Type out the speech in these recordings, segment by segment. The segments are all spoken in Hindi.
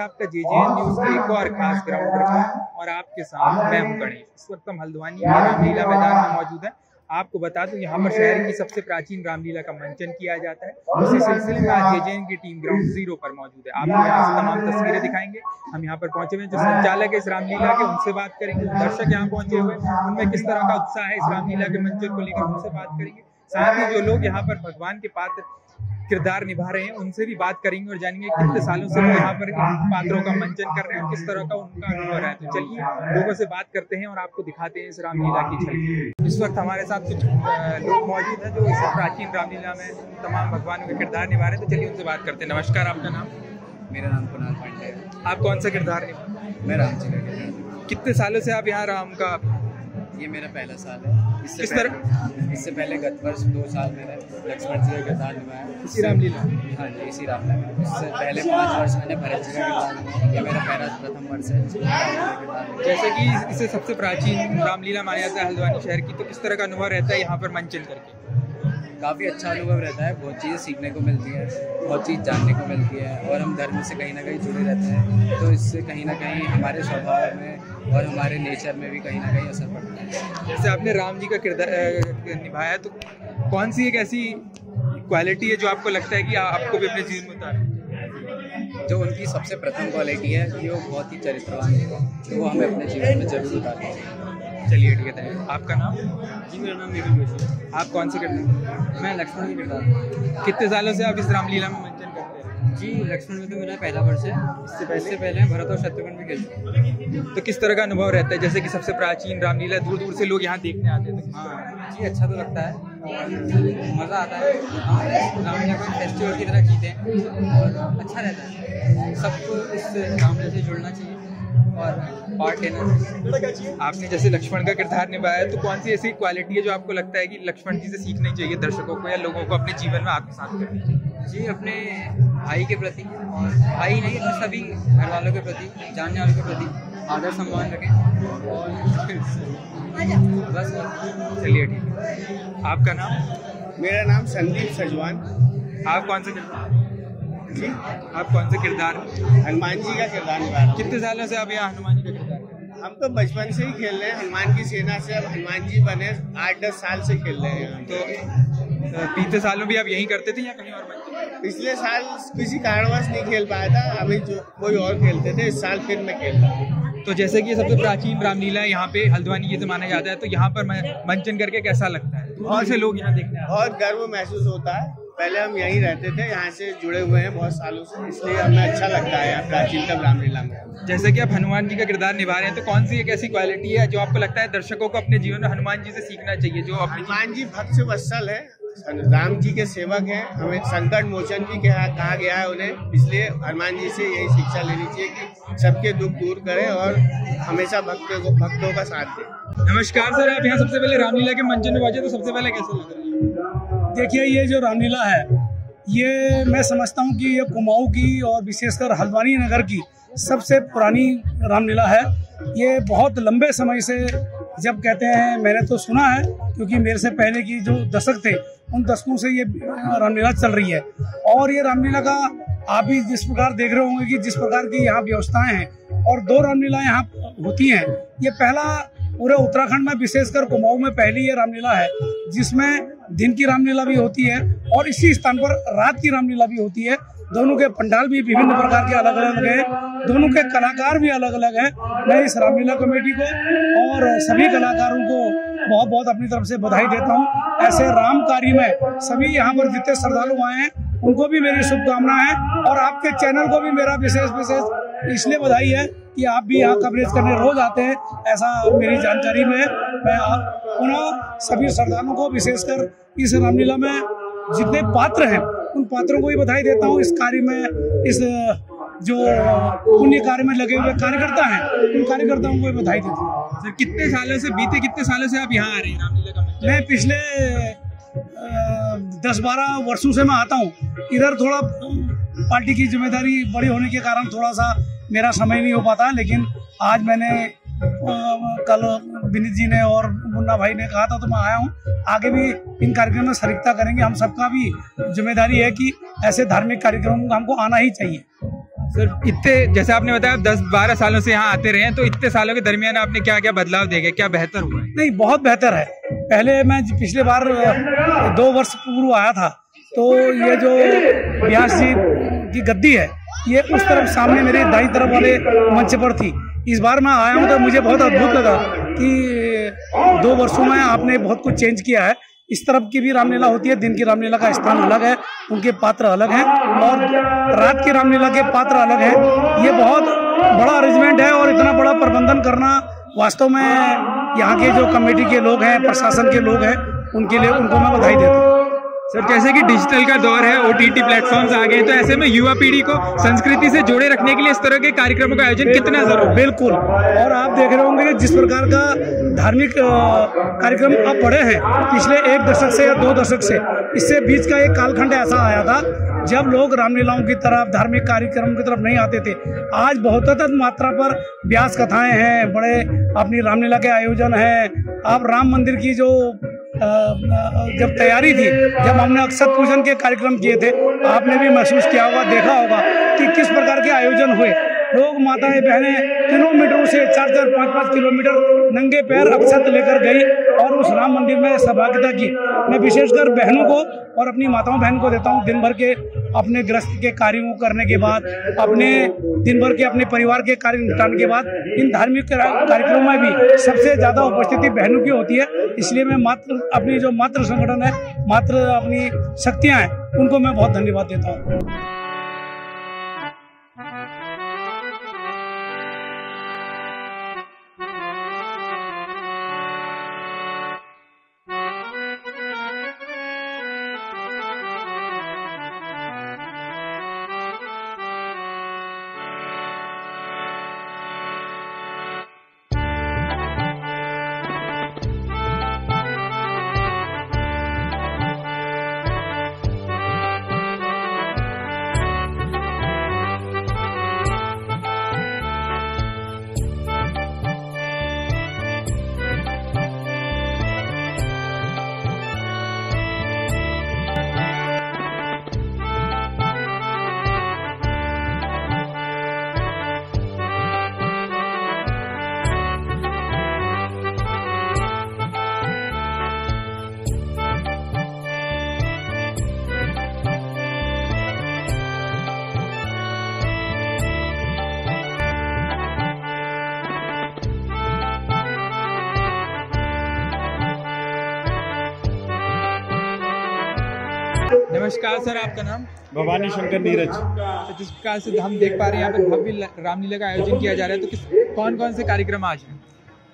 आपका जे जे एन न्यूज़ के एक और खास ग्राउंड रिपोर्ट और आपके साथ मैं हूँ गणेश। इस वक्त हम हल्द्वानी के रामलीला मैदान में मौजूद हैं। आपको बता दूँ, यहाँ पर शहर की सबसे प्राचीन रामलीला का मंचन किया जाता है। उसी सिलसिले में आज जे की टीम ग्राउंड ज़ीरो पर मौजूद है। आपको यहाँ से तमाम तस्वीरें दिखाएँगे। हम यहाँ पर पहुँचे हुए जो संचालक है इस रामलीला के, उनसे बात करेंगे। दर्शक यहाँ पहुँचे हुए उनमें किस तरह का उत्साह है इस रामलीला के मंचन को लेकर, उनसे बात करेंगे। साथ ही जो लोग यहाँ पर भगवान के पात्र किरदार निभा रहे हैं उनसे भी बात करेंगे और जानेंगे कितने सालों से वो यहाँ पर इन पात्रों का मंचन कर रहे हैं किस तरह का उनका अनुभव रहा है। तो चलिए लोगों से बात करते हैं और आपको दिखाते हैं इस रामलीला की झलकी इस वक्त हमारे साथ कुछ लोग मौजूद हैं जो इस प्राचीन रामलीला में तमाम भगवानों के किरदार निभा रहे हैं। तो चलिए उनसे बात करते हैं। नमस्कार आपका नाम? मेरा नाम कुणाल पांडे है। आप कौन सा किरदार निभा मैं राम जी का किरदार। कितने सालों से आप यहाँ राम का ये मेरा पहला साल है। इससे किस पहले इससे पहले गत वर्ष दो साल मैंने लक्ष्मण जी का किरदार निभाया इसी रामलीला? हाँ जी इसी रामलीला। इससे पहले पाँच वर्ष मैंने भरत जी का किरदार निभाया ये मेरा पहला प्रथम वर्ष है। जैसे कि इसे सबसे प्राचीन रामलीला माना जाता है हल्द्वानी शहर की तो किस तरह का अनुभव रहता है यहाँ पर मंचन करके? काफ़ी अच्छा अनुभव रहता है। बहुत चीज़ें सीखने को मिलती है बहुत चीज़ जानने को मिलती है और हम धर्म से कहीं ना कहीं जुड़े रहते हैं। तो इससे कहीं ना कहीं हमारे स्वभाव में और हमारे नेचर में भी कहीं ना कहीं असर पड़ता है। जैसे आपने राम जी का किरदार निभाया तो कौन सी एक ऐसी क्वालिटी है जो आपको लगता है कि आपको भी अपने जीवन में उतार जो उनकी सबसे प्रथम क्वालिटी है कि वो बहुत ही चरित्रवान है। तो वो हमें अपने जीवन में ज़रूर उतारनी चाहिए। चलिए ठीक है आपका नाम? जी मेरा नाम निखिल जोशी आप कौन से किरदार? मैं लक्ष्मण के किरदार। कितने सालों से आप इस रामलीला में जी लक्ष्मण में तो मेरा पहला वर्ष है। इससे पहले? इससे पहले भरत और शत्रुघ्न भी खेल चुके हैं। तो किस तरह का अनुभव रहता है? जैसे कि सबसे प्राचीन रामलीला दूर दूर से लोग यहाँ देखने आते हैं। तो हाँ जी अच्छा तो लगता है। मज़ा आता है। रामलीला को फेस्टिवल की तरह जीते हैं। और अच्छा रहता है। सबको इस रामलीला से जुड़ना चाहिए और पार्ट लेना आपने जैसे लक्ष्मण का किरदार निभाया तो कौन सी ऐसी क्वालिटी है जो आपको लगता है कि लक्ष्मण जी से सीखनी चाहिए दर्शकों को या लोगों को अपने जीवन में आत्मसात करनी चाहिए? जी अपने भाई के प्रति और भाई नहीं और सभी घर वालों के प्रति जानने वालों के प्रति आदर सम्मान रखें और बस चलिए ठीक है। आपका नाम? मेरा नाम संदीप सजवान। आप कौन सा किरदार? जी। आप कौन सा किरदार हनुमान जी का किरदार निभा रहा हूँ। कितने सालों से आप यहाँ हनुमान जी का किरदार कर हम तो बचपन से ही खेल रहे हैं। हनुमान की सेना से अब हनुमान जी बने आठ दस साल से खेल रहे हैं तो बीते सालों भी आप यही करते थे या कहीं और मंचन पिछले साल किसी कारणवश नहीं खेल पाया था। अभी जो कोई और खेलते थे इस साल फिर मैं खेल रहा हूँ। तो जैसे कि सबसे प्राचीन रामलीला है यहाँ पे हल्द्वानी ये से माना जाता है तो यहाँ पर मंचन करके कैसा लगता है? बहुत से लोग यहाँ देखने बहुत गर्व महसूस होता है। पहले हम यहीं रहते थे यहाँ से जुड़े हुए हैं बहुत सालों से इसलिए हमें अच्छा लगता है यहाँ प्राचीनतम रामलीला में। जैसे कि आप हनुमान जी का किरदार निभा रहे हैं तो कौन सी एक ऐसी क्वालिटी है जो आपको लगता है दर्शकों को अपने जीवन में हनुमान जी से सीखना चाहिए जो हनुमान जी भक्त से वत्सल है। राम जी के सेवक हैं। हमें संकट मोचन भी कहा कहा गया है उन्हें। इसलिए हनुमान जी से यही शिक्षा लेनी चाहिए कि सबके दुख दूर करें और हमेशा भक्तों को भक्तों का साथ दें। नमस्कार सर आप यहाँ सबसे पहले रामलीला के मंचन में पहुँचे तो सबसे पहले कैसा लग रहा है? देखिए ये जो रामलीला है ये मैं समझता हूँ कि ये कुमाऊँ की और विशेषकर हल्द्वानी नगर की सबसे पुरानी रामलीला है। ये बहुत लंबे समय से जब कहते हैं मैंने तो सुना है क्योंकि मेरे से पहले की जो दशक थे उन दशकों से ये रामलीला चल रही है। और ये रामलीला का आप भी जिस प्रकार देख रहे होंगे कि जिस प्रकार की यहाँ व्यवस्थाएँ हैं, और दो रामलीला यहाँ होती हैं। ये पहला पूरे उत्तराखंड में विशेषकर कुमाऊं में पहली ये रामलीला है, जिसमें दिन की रामलीला भी होती है, और इसी स्थान पर रात की रामलीला भी होती है। दोनों के पंडाल भी विभिन्न प्रकार के अलग अलग हैं, दोनों के कलाकार भी अलग अलग हैं। मैं इस रामलीला कमेटी को और सभी कलाकारों को बहुत बहुत अपनी तरफ़ से बधाई देता हूँ। ऐसे राम कार्य में सभी यहाँ पर जितने श्रद्धालु आए हैं, उनको भी मेरी शुभकामनाएँ हैं और आपके चैनल को भी मेरा विशेष विशेष इसलिए बधाई है कि आप भी यहाँ कवरेज करने रोज आते हैं, ऐसा मेरी जानकारी में मैं आप- पुनः सभी श्रद्धालुओं को विशेषकर इस रामलीला में जितने पात्र हैं, उन पात्रों को भी बधाई देता हूँ। इस कार्य में, इस, जो पुण्य कार्य में लगे हुए कार्यकर्ता हैं, उन कार्यकर्ताओं को भी बधाई देता हूँ। सर, कितने सालों से, बीते कितने सालों से आप यहाँ आ रहे हैं? मैं पिछले दस बारह वर्षों से मैं आता हूँ। इधर थोड़ा पार्टी की ज़िम्मेदारी बड़ी होने के कारण थोड़ा सा मेरा समय नहीं हो पाता, लेकिन आज मैंने कल विनीत जी ने और मुन्ना भाई ने कहा था तो मैं आया हूँ। आगे भी इन कार्यक्रम में सरिकता करेंगे। हम सबका भी ज़िम्मेदारी है कि ऐसे धार्मिक कार्यक्रमों हमको आना ही चाहिए। सर, इतने, जैसे आपने बताया, आप दस बारह सालों से यहाँ आते रहे हैं तो इतने सालों के दरमियान आपने क्या क्या बदलाव देखे? क्या बेहतर हुआ? है नहीं, बहुत बेहतर है। पहले मैं पिछले बार, दो वर्ष पूर्व आया था तो ये जो व्यास जी की गद्दी है, ये उस तरफ़ सामने मेरे दाई तरफ़ वाले मंच पर थी। इस बार मैं आया हूँ तो मुझे बहुत अद्भुत लगा कि दो वर्षों में आपने बहुत कुछ चेंज किया है। इस तरफ़ की भी रामलीला होती है, दिन की रामलीला का स्थान अलग है, उनके पात्र अलग हैं और रात की रामलीला के पात्र अलग हैं। ये बहुत बड़ा अरेंजमेंट है और इतना बड़ा प्रबंधन करना वास्तव में यहाँ के जो कमेटी के लोग हैं, प्रशासन के लोग हैं, उनके लिए उनको मैं बधाई देता हूँ। सर जैसे कि डिजिटल का दौर है ओ टी टी प्लेटफॉर्म्स आ गए तो ऐसे में युवा पीढ़ी को संस्कृति से जोड़े रखने के लिए इस तरह के कार्यक्रमों का आयोजन कितना ज़रूरी बिल्कुल। और आप देख रहे होंगे कि जिस प्रकार का धार्मिक कार्यक्रम अब पड़े हैं पिछले एक दशक से या दो दशक से इससे बीच का एक कालखंड ऐसा आया था जब लोग रामलीलाओं की तरफ़ धार्मिक कार्यक्रम की तरफ़ नहीं आते थे। आज बहुत मात्रा पर व्यास कथाएँ हैं बड़े अपनी रामलीला के आयोजन हैं। आप राम मंदिर की जो जब तैयारी थी, जब हमने अक्षत पूजन के कार्यक्रम किए थे, आपने भी महसूस किया होगा, देखा होगा कि किस प्रकार के आयोजन हुए। लोग माताएँ बहनें किलोमीटरों से चार चार पाँच पाँच किलोमीटर नंगे पैर अक्षत लेकर गई और उस राम मंदिर में सहभागिता की। मैं विशेषकर बहनों को और अपनी माताओं बहन को देता हूँ। दिन भर के अपने गृहस्थ के कार्यों करने के बाद, अपने दिन भर के अपने परिवार के कार्य निपटाने के बाद, इन धार्मिक कार्यक्रमों में भी सबसे ज़्यादा उपस्थिति बहनों की होती है। इसलिए मैं मात्र, अपनी जो मातृ संगठन है मात्र अपनी शक्तियाँ हैं, उनको मैं बहुत धन्यवाद देता हूँ। नमस्कार सर आपका नाम? भवानी शंकर नीरज। तो जिस प्रकार से हम देख पा रहे हैं यहाँ पर भव्य रामलीला का आयोजन किया जा रहा है तो किस कौन कौन से कार्यक्रम आज हैं?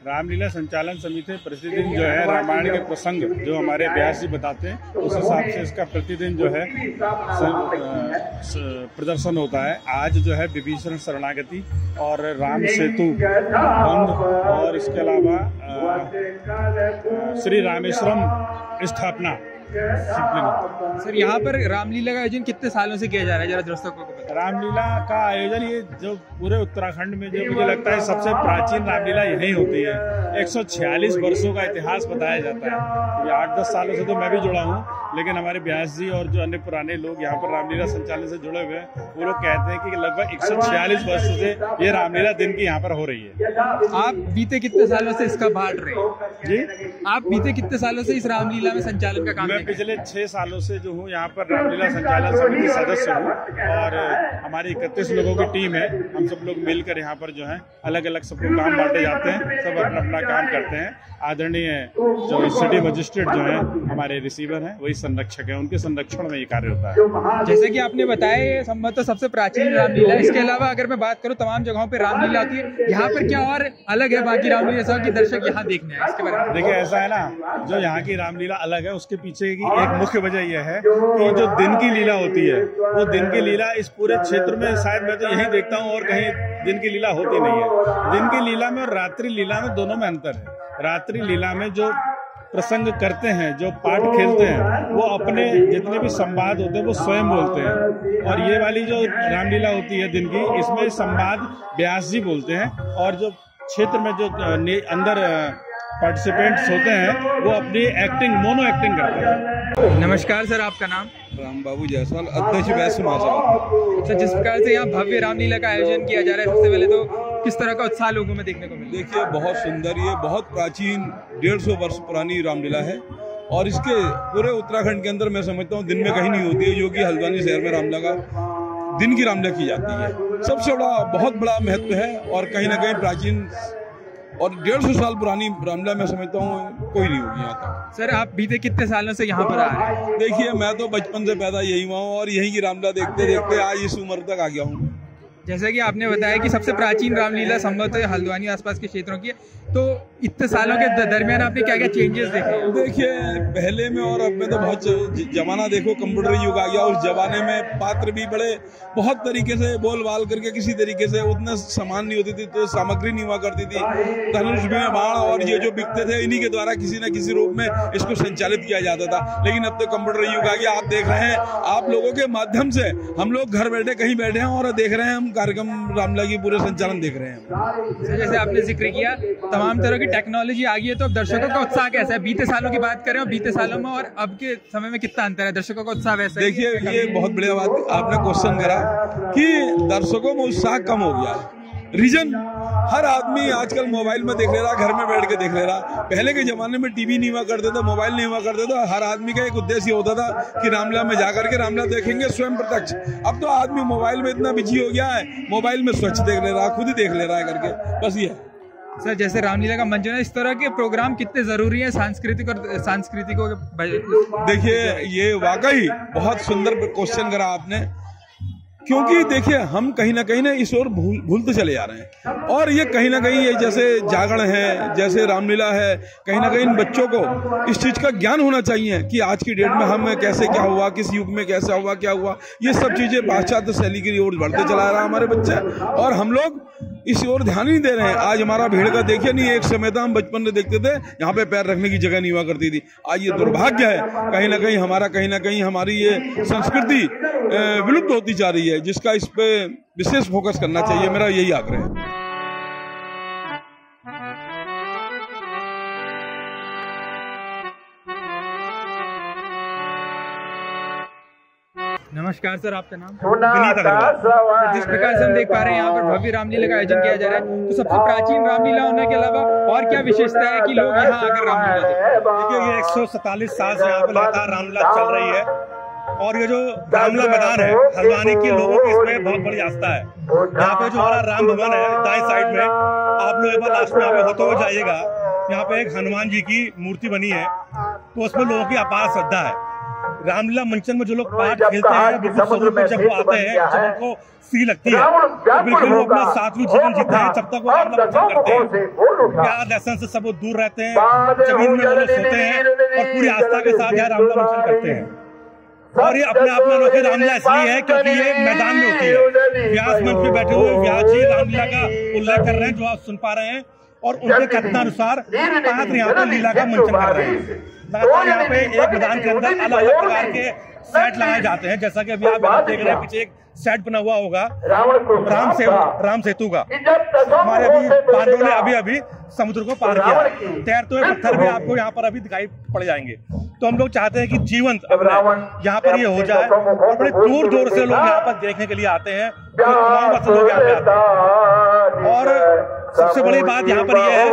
रामलीला संचालन समिति प्रतिदिन जो है रामायण के प्रसंग जो हमारे व्यास जी बताते हैं उस हिसाब से इसका प्रतिदिन जो है प्रदर्शन होता है। आज जो है विभीषण शरणागति और राम सेतु बंद और इसके अलावा श्री रामेश्वरम स्थापना। सर यहाँ पर रामलीला का आयोजन कितने सालों से किया जा रहा है? जरा दर्शकों को रामलीला का आयोजन ये जो पूरे उत्तराखंड में जो मुझे लगता है सबसे प्राचीन रामलीला यही होती है। 146 वर्षों का इतिहास बताया जाता है। ये आठ दस सालों से तो मैं भी जुड़ा हूँ। लेकिन हमारे ब्यास जी और जो अन्य पुराने लोग यहाँ पर रामलीला संचालन से जुड़े हुए हैं वो लोग कहते हैं कि लगभग 146 वर्ष से ये रामलीला दिन की यहाँ पर हो रही है। आप बीते कितने सालों से इसका बांट रहे जी? आप बीते कितने सालों से इस रामलीला में संचालन का काम मैं पिछले छह सालों से जो हूँ यहाँ पर रामलीला संचालन समिति सदस्य हूँ और हमारी इकतीस लोगों की टीम है। हम सब लोग मिलकर यहाँ पर जो है अलग अलग सबको काम बांटे जाते हैं सब अपना अपना काम करते हैं। आदरणीय जो सिटी मजिस्ट्रेट जो है हमारे रिसीवर हैं वही संरक्षक है उनके संरक्षण में ये कार्य होता है। जैसे कि आपने बताया ये संभवतः सबसे प्राचीन रामलीला इसके अलावा अगर मैं बात करूँ तमाम जगहों पे रामलीला होती है यहाँ पर क्या और अलग है बाकी रामलीला से कि दर्शक यहाँ देखने आए इसके बारे में देखिए ऐसा है ना जो यहाँ की रामलीला अलग है उसके पीछे की एक मुख्य वजह यह है कि जो दिन की लीला होती है वो दिन की लीला इस पूरे क्षेत्र में शायद मैं तो यही देखता हूँ और कहीं दिन की लीला होती नहीं है। दिन की लीला में और रात्रि लीला में दोनों में अंतर है। रात्रि लीला में जो प्रसंग करते हैं जो पाठ खेलते हैं वो अपने जितने भी संवाद होते हैं वो स्वयं बोलते हैं। और ये वाली जो रामलीला होती है दिन की इसमें संवाद व्यास जी बोलते हैं और जो क्षेत्र में जो अंदर पार्टिसिपेंट्स होते हैं वो अपनी एक्टिंग मोनो एक्टिंग करते हैं। नमस्कार सर आपका नाम? राम बाबू जायसवाल अध्यक्ष वैश्य महासभा अच्छा जिस प्रकार से यहाँ भव्य रामलीला का आयोजन किया जा रहा है सबसे पहले तो किस तरह का उत्साह लोगों में देखने को मिला? देखिए बहुत सुंदर ये बहुत प्राचीन डेढ़ सौ वर्ष पुरानी रामलीला है। और इसके पूरे उत्तराखंड के अंदर मैं समझता हूँ दिन में कहीं नहीं होती है जो कि हल्द्वानी शहर में रामलीला का दिन की रामलीला की जाती है। सबसे बड़ा बहुत बड़ा महत्व है और कहीं ना कहीं प्राचीन और डेढ़ सौ साल पुरानी रामलीला मैं समझता हूँ कोई नहीं होगी यहाँ तक। सर आप बीते कितने सालों से यहाँ पर आ रहे हैं? देखिए मैं तो बचपन से पैदा यही हुआ हूँ और यहीं की रामलीला देखते देखते आज इस उम्र तक आ गया हूँ। जैसा कि आपने बताया कि सबसे प्राचीन रामलीला संभवतः हल्द्वानी आसपास के क्षेत्रों की है। तो इतने सालों के दरमियान आपने क्या क्या चेंजेस देखे? देखिए, पहले में और अब में तो बहुत जमाना देखो कंप्यूटर युग आ गया उस जमाने में पात्र भी बड़े, बहुत तरीके से बोल बाल करके किसी तरीके से उतना सामान नहीं होती थी तो सामग्री नहीं हुआ करती थी। धनुष में बाण और ये जो बिकते थे, इन्हीं के द्वारा किसी न किसी रूप में इसको संचालित किया जाता था। लेकिन अब तो कंप्यूटर युग आ गया, आप देख रहे हैं, आप लोगों के माध्यम से हम लोग घर बैठे कहीं बैठे हैं और देख रहे हैं, हम कार्यक्रम रामला की पूरे संचालन देख रहे हैं जैसे आपने ज़िक्र किया तमाम तरह की टेक्नोलॉजी आ गई है तो अब दर्शकों का उत्साह कैसा है? बीते सालों की बात करें और बीते सालों में और अब के समय में कितना अंतर है? दर्शकों का उत्साह वैसा देखिए ये बहुत बढ़िया बात आपने क्वेश्चन करा कि दर्शकों में उत्साह कम हो गया रीजन हर आदमी आजकल मोबाइल में देख ले रहा घर में बैठ के देख ले रहा। पहले के जमाने में टीवी नहीं हुआ करते थे मोबाइल नहीं हुआ करते थे हर आदमी का एक उद्देश्य होता था कि रामलीला में जाकर के रामलीला देखेंगे स्वयं प्रत्यक्ष। अब तो आदमी मोबाइल में इतना बिज़ी हो गया है मोबाइल में स्वच्छ देख ले रहा खुद ही देख ले रहा है करके। बस ये सर जैसे रामलीला का मंचन है इस तरह के प्रोग्राम कितने ज़रूरी है सांस्कृतिक और सांस्कृतिकों के देखिए ये वाकई बहुत सुंदर क्वेश्चन करा आपने। क्योंकि देखिए, हम कहीं ना कहीं ना इस ओर भूल भूलते चले जा रहे हैं। और ये कहीं ना कहीं ये जैसे जागरण है, जैसे रामलीला है, कहीं ना कहीं इन बच्चों को इस चीज़ का ज्ञान होना चाहिए कि आज की डेट में हम कैसे क्या हुआ, किस युग में कैसा हुआ, क्या हुआ। ये सब चीज़ें पाश्चात्य शैली की ओर बढ़ते चला रहा हमारे बच्चे। और हम लोग इस ओर ध्यान नहीं दे रहे हैं। आज हमारा भीड़ का देखिए नहीं, एक समय था हम बचपन में देखते थे, यहाँ पे पैर रखने की जगह नहीं हुआ करती थी। आज ये दुर्भाग्य है, कहीं ना कहीं हमारा, कहीं ना कहीं हमारी ये संस्कृति विलुप्त होती जा रही है, जिसका इस पर विशेष फोकस करना चाहिए, मेरा यही आग्रह है। नमस्कार सर आपका नाम? विनीत अग्रवाल। जिस प्रकार से हम देख पा रहे हैं यहाँ पर भव्य रामलीला का आयोजन किया जा रहा है तो सबसे प्राचीन रामलीला होने के अलावा और क्या विशेषता है कि लोग यहाँ आकर रामलीला हैं? देखिए ये एक साल से यहाँ पे लगातार रामलीला चल रही है। और ये जो रामलीला मैदान है हल्द्वानी के लोगों की इसमें बहुत बड़ी आस्था है। यहाँ पे जो हमारा राम भवन है दाएँ साइड में आप लोग एक बार लास्ट में यहाँ पे होते हुए जाइएगा। यहाँ पे एक हनुमान जी की मूर्ति बनी है तो उसमें लोगों की अपार श्रद्धा है। रामलीला मंचन में जो लोग पाठ खेलते हैं बिल्कुल स्वरूप में जब वो आते हैं जब उनको सी लगती है। तो बिल्कुल वो अपना सात्विक जीवन जीते हैं जब तक वो रामलीला मंचन करते हैं। प्यार दर्शन से सब वो दूर रहते हैं ज़मीन में वो लोग सोते हैं और पूरी आस्था के साथ यहाँ रामलीला मंचन करते हैं। और ये अपने आप में अनोखी रामलीला इसलिए है क्योंकि ये मैदान में होती है। व्यास मंच पे बैठे हुए व्यास जी रामलीला का उल्लेख कर रहे हैं जो आप सुन पा रहे हैं और उनके कथनानुसार पात्र यहाँ पर लीला का मंचन कर रहे हैं। लगातार यहाँ पे एक मैदान के अंदर अलग अलग प्रकार के सेट लगाए जाते हैं जैसा कि अभी आप देख रहे हैं पीछे एक सेट बना हुआ होगा। राम से राम सेतु का। हमारे अभी बांधवों ने अभी अभी समुद्र को पार किया। तैरते हुए पत्थर भी आपको यहाँ पर अभी दिखाई पड़ जाएँगे। तो हम लोग चाहते हैं कि जीवंत यहाँ पर ये हो जाए और बड़े दूर दूर से लोग यहाँ पर देखने के लिए आते हैं। लोग यहाँ पे आते हैं। और सबसे बड़ी बात यहाँ पर यह है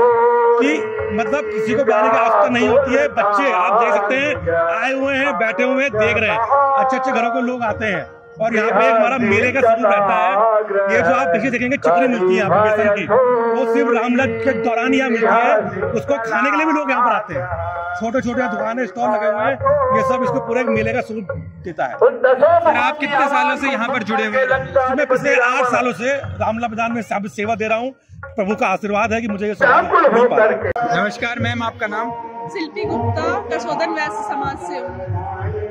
कि मतलब किसी को बुलाने की आवश्यकता नहीं होती है। बच्चे, आप देख सकते हैं, आए हुए हैं, बैठे हुए हैं, देख रहे हैं। अच्छे अच्छे घरों को लोग आते हैं। और यहाँ पे हमारा मेले का स्वरूप रहता है। ये जो आप देखिए देखेंगे, चिकनी मिलती है पे बेसन की। वो सिर्फ़ रामलला के दौरान यहाँ मिलती है। उसको खाने के लिए भी लोग यहाँ पर आते हैं। छोटे छोटे दुकानें, स्टॉल लगे हुए हैं। ये सब इसको पूरे मेले का स्वरूप देता है। सर आप कितने सालों से यहाँ पर जुड़े हुए हैं? मैं पिछले आठ सालों से रामला मैदान में सेवा दे रहा हूँ। प्रभु का आशीर्वाद है कि मुझे ये मिल पा नमस्कार मैम आपका नाम? शिल्पी गुप्ता कसोदन वैश्य समाज से हूँ।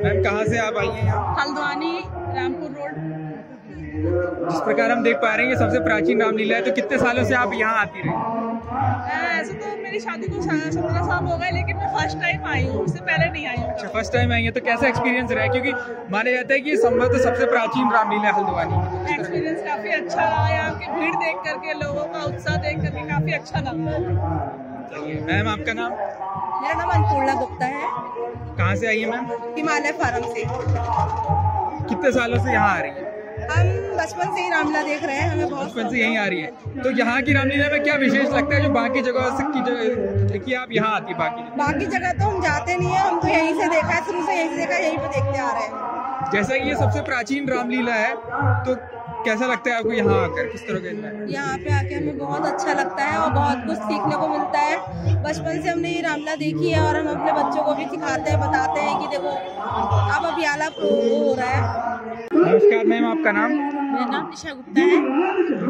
मैम कहाँ से आप आई हैं यहाँ? हल्द्वानी रामपुर रोड। जिस प्रकार हम देख पा रहे हैं ये सबसे प्राचीन रामलीला है। तो कितने सालों से आप यहाँ आती रही? ऐसे तो मेरी शादी को सत्रह साल हो गए लेकिन मैं फ़र्स्ट टाइम आई हूँ उससे पहले नहीं आई हूँ। फ़र्स्ट टाइम आई है तो कैसा एक्सपीरियंस रहा? है क्योंकि माना जाता है कि संभवतः सबसे प्राचीन रामलीला है हल्द्वानी। एक्सपीरियंस काफ़ी अच्छा रहा यहाँ की भीड़ देख करके लोगों का उत्साह देख करके काफ़ी अच्छा लगा। मैम आपका नाम? मेरा नाम अन्नपूर्णा गुप्ता है। कहाँ से आई है मैम? हिमालय फार्म से। कितने सालों से यहाँ आ रही है? हम बचपन से ही रामलीला देख रहे हैं हमें बहुत बचपन से यही आ रही है। तो यहाँ की रामलीला में क्या विशेष लगता है जो बाकी जगह की जगह कि आप यहाँ आती है बाकी बाकी जगह तो हम जाते नहीं है हम तो यही से देखा है शुरू से यही से देखा यहीं पे देखते आ रहे हैं। जैसा कि ये सबसे प्राचीन रामलीला है तो कैसा लगता है आपको यहाँ आकर? किस तरह का यहाँ पे आके हमें बहुत अच्छा लगता है और बहुत कुछ सीखने को मिलता है। बचपन से हमने ये रामलीला देखी है और हम अपने बच्चों को भी सिखाते हैं बताते हैं कि देखो अब अभी आला हो रहा है। नमस्कार मैम आपका नाम? मेरा नाम निशा गुप्ता है।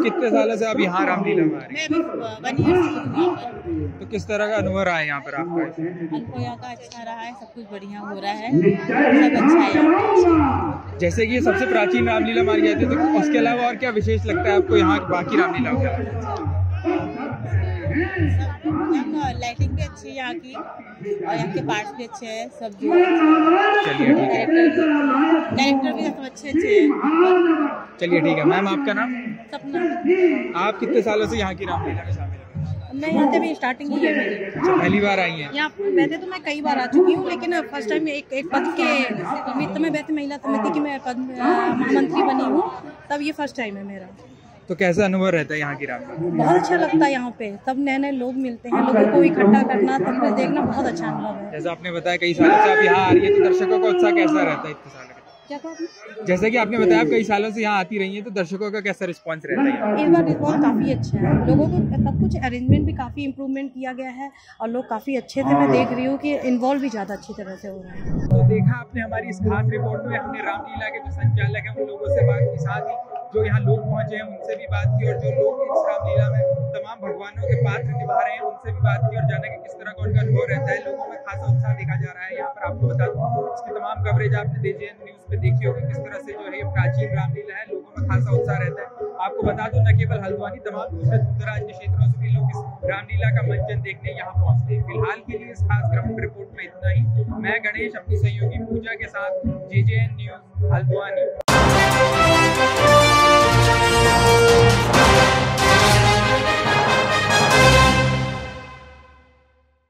कितने सालों से आप यहाँ रामलीला में आ रही हूँ। तो किस तरह का अनुभव रहा है यहाँ पर आपका? अनुभव यहाँ का अच्छा रहा है सब कुछ बढ़िया हो रहा है। सब अच्छा है। जैसे कि सबसे प्राचीन रामलीला मानी जाती है तो उसके अलावा और क्या विशेष लगता है आपको यहाँ बाकी रामलीला का लाइटिंग भी अच्छी है यहाँ की और यहाँ के पार्ट्स भी अच्छे हैं सब चलिए है। कैरेक्टर भी सब अच्छे अच्छे हैं। चलिए ठीक है। मैम आपका नाम? सपना। आप कितने सालों से यहाँ की रामलीला शामिल हैं? मैं यहाँ से भी स्टार्टिंग ही है। मेरी पहली बार आई है। यहाँ वैसे तो मैं कई बार आ चुकी हूँ लेकिन फ़र्स्ट टाइम एक एक पद के निमित्त में वैसे महिला समिति की मैं पद महामंत्री बनी हूँ तब ये फ़र्स्ट टाइम है मेरा। तो कैसा अनुभव रहता है यहाँ की रामलीला बहुत अच्छा लगता है यहाँ पे सब नए नए लोग मिलते हैं लोगों को इकट्ठा करना सब कुछ देखना बहुत अच्छा अनुभव है। जैसा आपने बताया कई सालों से आप यहाँ आ रही है तो दर्शकों का उत्साह कैसा रहता है इतने सालों आपने? जैसे कि आपने बताया आप कई सालों से यहाँ आती रही हैं तो दर्शकों का कैसा रिस्पांस रहता है? इस बार रिस्पॉन्स काफ़ी अच्छा है। लोगों को सब कुछ अरेंजमेंट भी काफ़ी इम्प्रूवमेंट किया गया है और लोग काफ़ी अच्छे से मैं देख रही हूँ कि इन्वॉल्व भी ज़्यादा अच्छी तरह से हो रहा है। तो देखा आपने हमारी इस खास रिपोर्ट में हमने रामलीला के जो संचालक हैं उन लोगों से बात की साथ ही जो यहाँ लोग पहुँचे हैं उनसे भी बात की और जो लोग इस रामलीला में तमाम भगवानों के पात्र निभा रहे हैं उनसे भी बात की और जाना कि किस तरह का उनका अनुभव रहता है। लोगों में खासा उत्साह देखा जा रहा है। यहाँ पर आपको बता दूँ इसकी तमाम कवरेज आपने डीजे न्यूज़ पे देखी होगी किस तरह से जो है प्राचीन रामलीला है, लोगों में खासा उत्साह रहता है। आपको बता दूँ, न केवल हल्द्वानी, तमाम दूसरे दूर दराज के क्षेत्रों से भी लोग इस रामलीला का मंचन देखने यहाँ पहुँचते हैं। फ़िलहाल के लिए इस खास ग्राउंड रिपोर्ट में इतना ही। मैं गणेश, अपनी सहयोगी पूजा के साथ जे न्यूज़, हल्द्वानी।